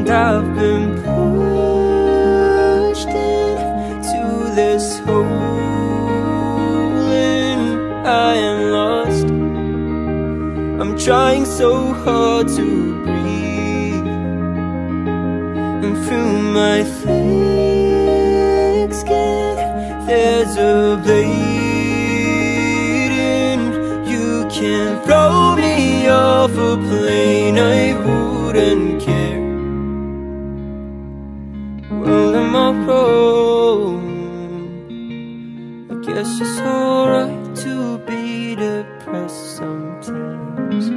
And I've been pushed into this hole and I am lost. I'm trying so hard to breathe And through my thick skin There's a blade and You can throw me off a plane. I wouldn't care Well, tomorrow I guess it's alright to be depressed sometimes